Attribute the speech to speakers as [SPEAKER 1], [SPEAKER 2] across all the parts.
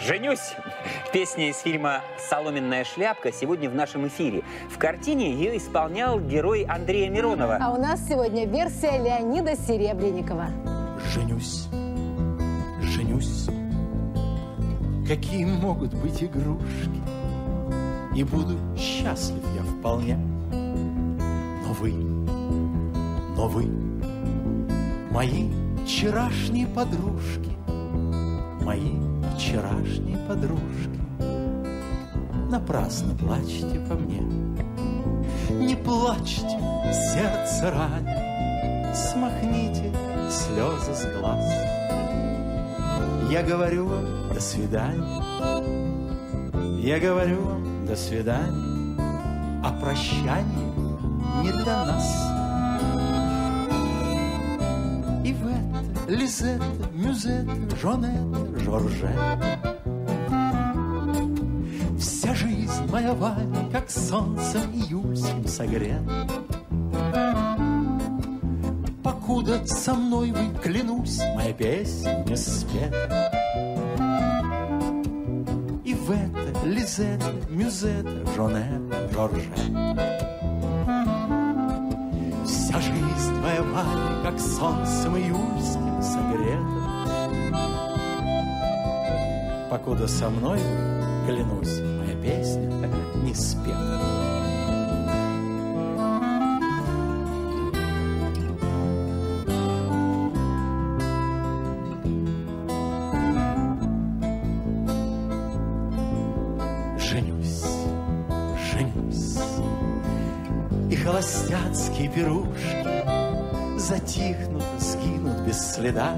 [SPEAKER 1] Женюсь. Песня из фильма «Соломенная шляпка» сегодня в нашем эфире. В картине ее исполнял герой Андрея Миронова.
[SPEAKER 2] А у нас сегодня версия Леонида Серебренникова.
[SPEAKER 3] Женюсь, женюсь, какие могут быть игрушки, И буду счастлив я вполне. Но вы, но вы, мои вчерашние подружки, Мои вчерашней подружки. Напрасно плачьте по мне, не плачьте, сердце ранит, смахните слезы с глаз. Я говорю вам до свидания, я говорю вам до свидания, а прощание не для нас. Это Лизетта, Мюзетта, Жонетта, Жоржетта Вся жизнь моя вами, как солнцем июльским согрета Покуда со мной вы, клянусь, моя песня не спета И в это Лизетта, Мюзетта, Жонетта, Жоржетта Вся жизнь моя вами, как солнцем июльским согрета. Покуда со мной, клянусь, моя песня не спета. Женюсь, женюсь, и холостяцкие пирушки Затихнут, сгинут без следа.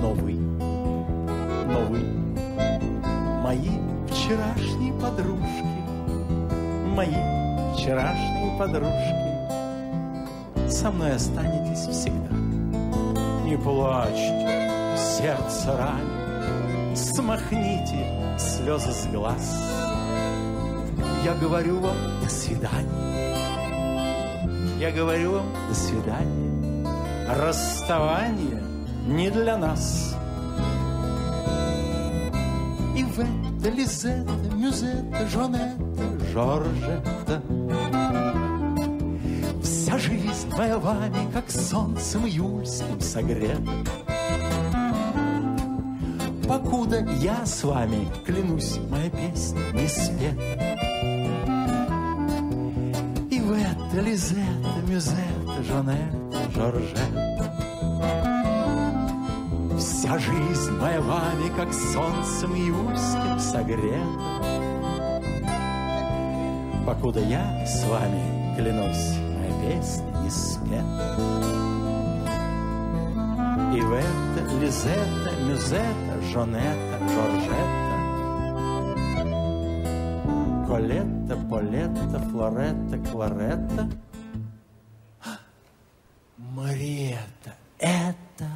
[SPEAKER 3] Но вы, но вы, мои вчерашние подружки, Мои вчерашние подружки, Со мной останетесь всегда. Не плачьте, сердце ранит, Смахните слезы с глаз. Я говорю вам до свидания. Я говорю вам до свидания. Расставание не для нас. И в это Лизетта, Мюзетта, Жонетта, Жоржетта Вся жизнь моя вами, как солнцем июльским согрета. Покуда я с вами, клянусь, моя песня это Лизетта, Мюзетта, Жонетта, Жоржетта Вся жизнь моя вами, как солнцем июльским согрета. Покуда я с вами, клянусь, моя песня не спета. И в это Лизетта, Мюзетта, Жонетта, Жоржетта Колетта, Лоретта, Кларетта. Мариетта, это